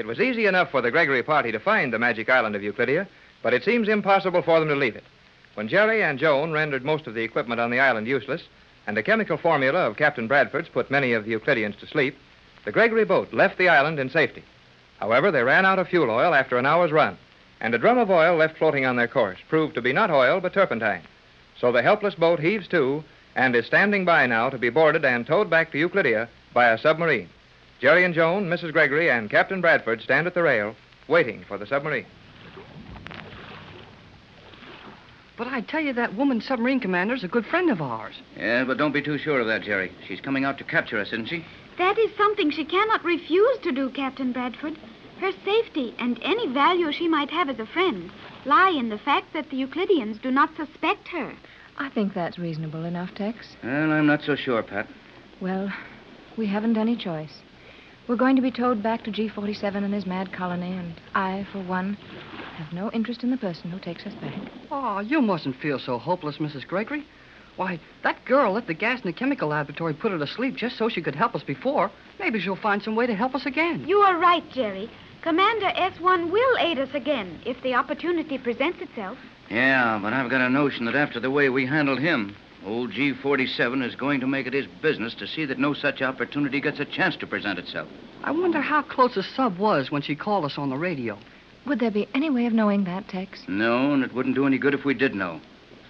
It was easy enough for the Gregory party to find the magic island of Euclidia, but it seems impossible for them to leave it. When Jerry and Joan rendered most of the equipment on the island useless, and the chemical formula of Captain Bradford's put many of the Euclideans to sleep, the Gregory boat left the island in safety. However, they ran out of fuel oil after an hour's run, and a drum of oil left floating on their course proved to be not oil but turpentine. So the helpless boat heaves to and is standing by now to be boarded and towed back to Euclidia by a submarine. Jerry and Joan, Mrs. Gregory, and Captain Bradford stand at the rail, waiting for the submarine. But I tell you, that woman submarine commander's a good friend of ours. Yeah, but don't be too sure of that, Jerry. She's coming out to capture us, isn't she? That is something she cannot refuse to do, Captain Bradford. Her safety and any value she might have as a friend lie in the fact that the Euclideans do not suspect her. I think that's reasonable enough, Tex. Well, I'm not so sure, Pat. Well, we haven't any choice. We're going to be towed back to G47 and his mad colony, and I, for one, have no interest in the person who takes us back. Oh, you mustn't feel so hopeless, Mrs. Gregory. Why, that girl let the gas in the chemical laboratory put her to sleep just so she could help us before. Maybe she'll find some way to help us again. You are right, Jerry. Commander S1 will aid us again if the opportunity presents itself. Yeah, but I've got a notion that after the way we handled him, old G47 is going to make it his business to see that no such opportunity gets a chance to present itself. I wonder how close the sub was when she called us on the radio. Would there be any way of knowing that, Tex? No, and it wouldn't do any good if we did know.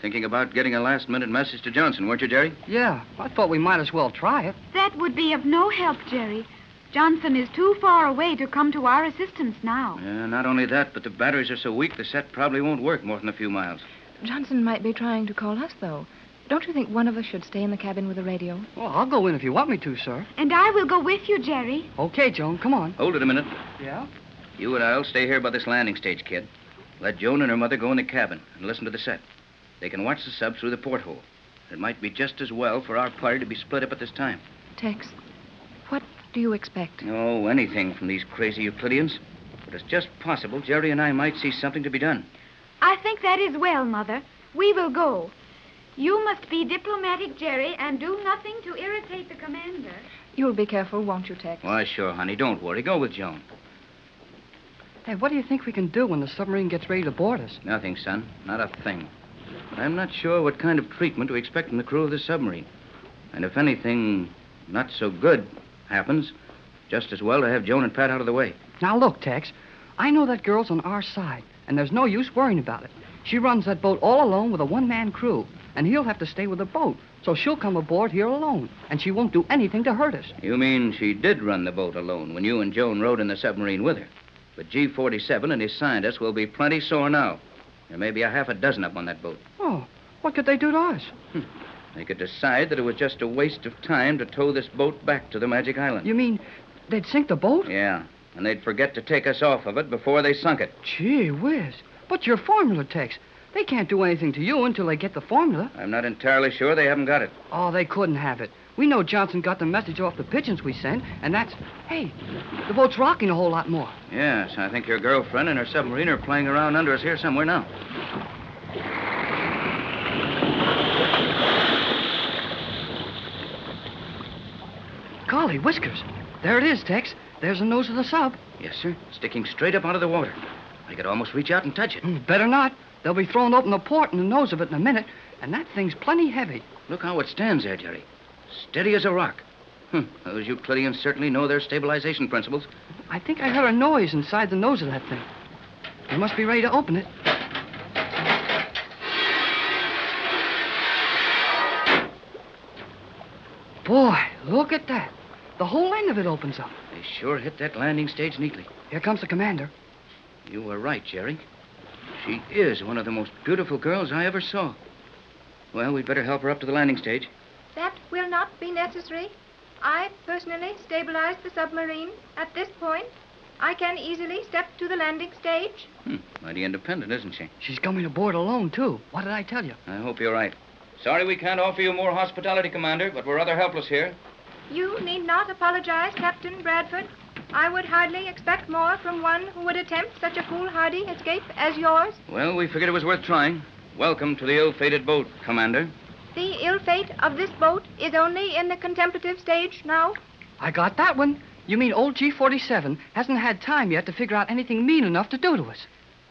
Thinking about getting a last minute message to Johnson, weren't you, Jerry? Yeah, I thought we might as well try it. That would be of no help, Jerry. Johnson is too far away to come to our assistance now. Yeah, not only that, but the batteries are so weak the set probably won't work more than a few miles. Johnson might be trying to call us, though. Don't you think one of us should stay in the cabin with the radio? Well, I'll go in if you want me to, sir. And I will go with you, Jerry. Okay, Joan, come on. Hold it a minute. Yeah? You and I'll stay here by this landing stage, kid. Let Joan and her mother go in the cabin and listen to the set. They can watch the sub through the porthole. It might be just as well for our party to be split up at this time. Tex, what do you expect? Oh, anything from these crazy Euclideans. But it's just possible Jerry and I might see something to be done. I think that is well, Mother. We will go. You must be diplomatic, Jerry, and do nothing to irritate the commander. You'll be careful, won't you, Tex? Why, sure, honey. Don't worry. Go with Joan. Hey, what do you think we can do when the submarine gets ready to board us? Nothing, son. Not a thing. But I'm not sure what kind of treatment to expect from the crew of this submarine. And if anything not so good happens, just as well to have Joan and Pat out of the way. Now, look, Tex. I know that girl's on our side, and there's no use worrying about it. She runs that boat all alone with a one man crew, and he'll have to stay with the boat. So she'll come aboard here alone, and she won't do anything to hurt us. You mean she did run the boat alone when you and Joan rode in the submarine with her? But G47 and his scientists will be plenty sore now. There may be a half a dozen up on that boat. Oh, what could they do to us? Hmm. They could decide that it was just a waste of time to tow this boat back to the Magic Island. You mean they'd sink the boat? Yeah, and they'd forget to take us off of it before they sunk it. Gee whiz. What's your formula, Tex? They can't do anything to you until they get the formula. I'm not entirely sure they haven't got it. Oh, they couldn't have it. We know Johnson got the message off the pigeons we sent, and that's. Hey, the boat's rocking a whole lot more. Yes, I think your girlfriend and her submarine are playing around under us here somewhere now. Golly, whiskers. There it is, Tex. There's the nose of the sub. Yes, sir. Sticking straight up out of the water. I could almost reach out and touch it. Mm, Better not. They'll be throwing open the port and the nose of it in a minute, and that thing's plenty heavy. Look how it stands there, Jerry. Steady as a rock. Hmm. Those Euclideans certainly know their stabilization principles. I think I heard a noise inside the nose of that thing. They must be ready to open it. Boy, look at that. The whole end of it opens up. They sure hit that landing stage neatly. Here comes the commander. You were right, Jerry. She is one of the most beautiful girls I ever saw. Well, we'd better help her up to the landing stage. That will not be necessary. I personally stabilized the submarine. At this point, I can easily step to the landing stage. Hmm. Mighty independent, isn't she? She's coming aboard alone, too. What did I tell you? I hope you're right. Sorry we can't offer you more hospitality, Commander, but we're rather helpless here. You need not apologize, Captain Bradford. I would hardly expect more from one who would attempt such a foolhardy escape as yours. Well, we figured it was worth trying. Welcome to the ill-fated boat, Commander. The ill fate of this boat is only in the contemplative stage now. I got that one. You mean old G47 hasn't had time yet to figure out anything mean enough to do to us?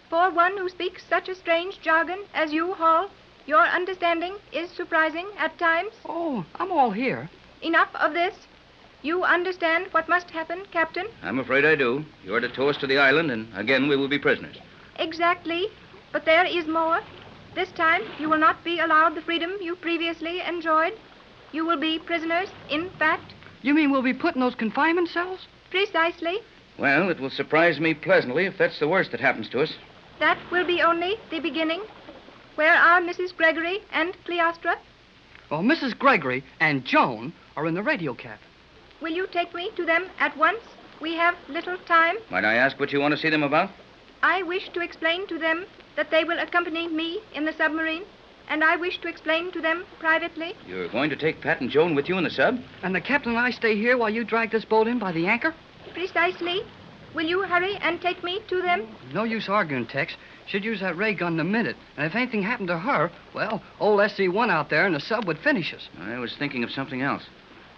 For one who speaks such a strange jargon as you, Hall, your understanding is surprising at times. Oh, I'm all here. Enough of this. You understand what must happen, Captain? I'm afraid I do. You are to tow us to the island, and again we will be prisoners. Exactly. But there is more. This time, you will not be allowed the freedom you previously enjoyed. You will be prisoners, in fact. You mean we'll be put in those confinement cells? Precisely. Well, it will surprise me pleasantly if that's the worst that happens to us. That will be only the beginning. Where are Mrs. Gregory and Cleostra? Well, Mrs. Gregory and Joan are in the radio cabin. Will you take me to them at once? We have little time. Might I ask what you want to see them about? I wish to explain to them that they will accompany me in the submarine, and I wish to explain to them privately. You're going to take Pat and Joan with you in the sub? And the captain and I stay here while you drag this boat in by the anchor? Precisely. Will you hurry and take me to them? No use arguing, Tex. She'd use that ray gun in a minute. And if anything happened to her, well, old SC-1 out there in the sub would finish us. I was thinking of something else.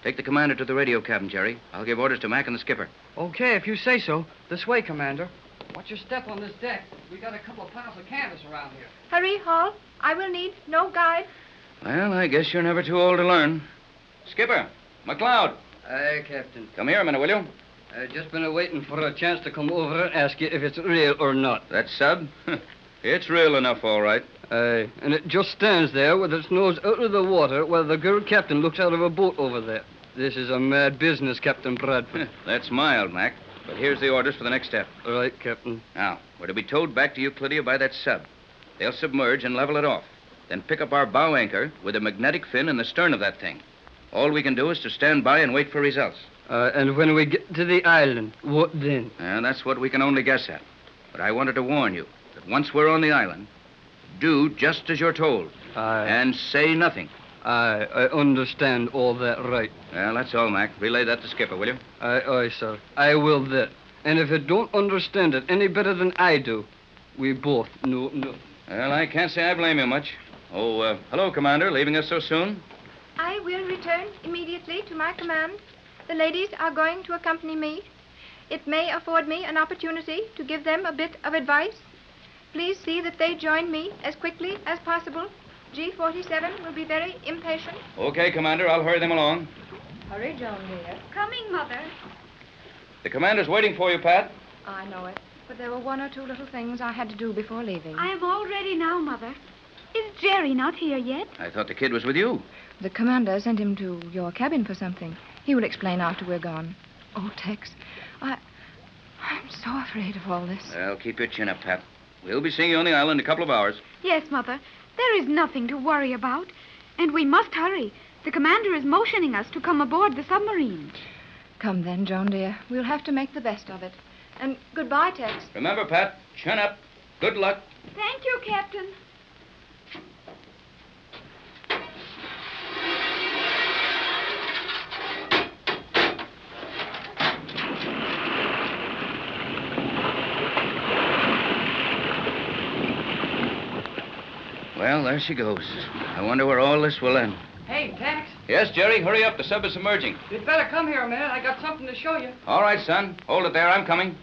Take the commander to the radio cabin, Jerry. I'll give orders to Mac and the skipper. Okay, if you say so. This way, Commander. Watch your step on this deck. We got a couple of piles of canvas around here. Hurry, Hall. I will need no guide. Well, I guess you're never too old to learn. Skipper, McLeod, Aye, Captain. come here a minute, will you? I've just been waiting for a chance to come over and ask you if it's real or not. That sub? it's real enough, all right. Aye, and it just stands there with its nose out of the water while the girl captain looks out of a boat over there. This is a mad business, Captain Bradford. That's mild, Mac. But here's the orders for the next step. All right, Captain. Now, we're to be towed back to Euclidia by that sub. They'll submerge and level it off. Then pick up our bow anchor with a magnetic fin in the stern of that thing. All we can do is to stand by and wait for results. Uh, and when we get to the island, what then? And that's what we can only guess at. But I wanted to warn you that once we're on the island, do just as you're told Aye, and say nothing. aye, I understand all that right. Well, that's all, Mac. Relay that to Skipper, will you? Aye, aye, sir. I will that. And if you don't understand it any better than I do, we both know nothing. Well, I can't say I blame you much. Oh, uh, hello, Commander. Leaving us so soon? I will return immediately to my command. The ladies are going to accompany me. It may afford me an opportunity to give them a bit of advice. Please see that they join me as quickly as possible. G47 will be very impatient. Okay, Commander. I'll hurry them along. Hurry, Joan, dear. Coming, Mother. The Commander's waiting for you, Pat. I know it. But there were one or two little things I had to do before leaving. I am all ready now, Mother. Is Jerry not here yet? I thought the kid was with you. The commander sent him to your cabin for something. He will explain after we're gone. Oh, Tex, I. I'm so afraid of all this. Well, keep your chin up, Pat. We'll be seeing you on the island in a couple of hours. Yes, Mother. There is nothing to worry about. And we must hurry. The commander is motioning us to come aboard the submarine. Come then, Joan, dear. We'll have to make the best of it. And goodbye, Tex. Remember, Pat, chin up. Good luck. Thank you, Captain. Well, there she goes. I wonder where all this will end. Hey, Tex, Yes, Jerry, hurry up. The sub is submerging. you'd better come here a minute. I got something to show you. All right, son. Hold it there. I'm coming.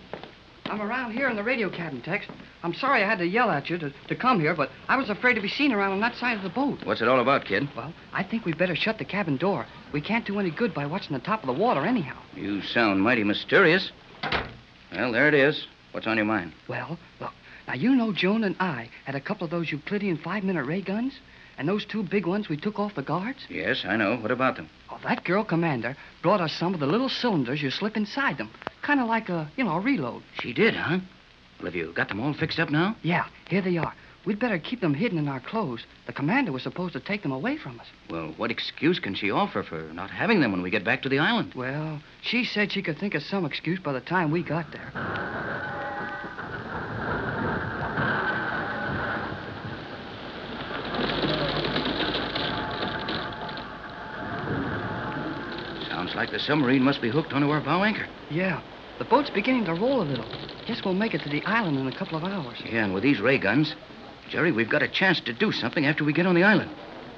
I'm around here in the radio cabin, Tex. I'm sorry I had to yell at you to, to come here, but I was afraid to be seen around on that side of the boat. What's it all about, kid? Well, I think we'd better shut the cabin door. We can't do any good by watching the top of the water anyhow. You sound mighty mysterious. Well, there it is. What's on your mind? Well, look. Now, you know Joan and I had a couple of those Euclidean five-minute ray guns? And those two big ones we took off the guards? Yes, I know. What about them? Well, that girl commander brought us some of the little cylinders you slip inside them. Kind of like a, you know, a reload. She did, huh? Well, have you got them all fixed up now? Yeah, here they are. We'd better keep them hidden in our clothes. The commander was supposed to take them away from us. Well, what excuse can she offer for not having them when we get back to the island? Well, she said she could think of some excuse by the time we got there. Like the submarine must be hooked onto our bow anchor. Yeah, the boat's beginning to roll a little. Guess we'll make it to the island in a couple of hours. Yeah, and with these ray guns, Jerry, we've got a chance to do something after we get on the island.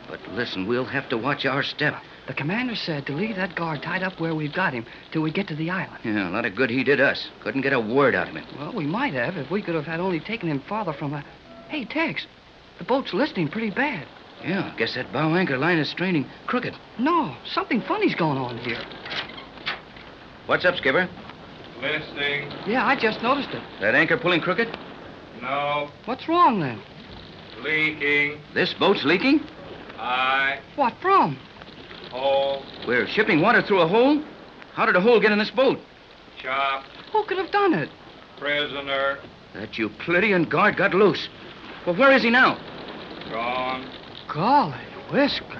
But listen, we'll have to watch our step. The commander said to leave that guard tied up where we've got him till we get to the island. Yeah, a lot of good he did us. Couldn't get a word out of him. Well, we might have if we could have had only taken him farther from a. Hey, Tex, the boat's listing pretty bad. Yeah, I guess that bow anchor line is straining crooked. No, something funny's going on here. What's up, Skipper? Listing. Yeah, I just noticed it. That anchor pulling crooked? No. What's wrong then? Leaking. This boat's leaking? Aye. What from? Hole. We're shipping water through a hole? How did a hole get in this boat? Chop. Who could have done it? Prisoner. That Euclidean guard got loose. Well, where is he now? Gone. Golly, whiskers.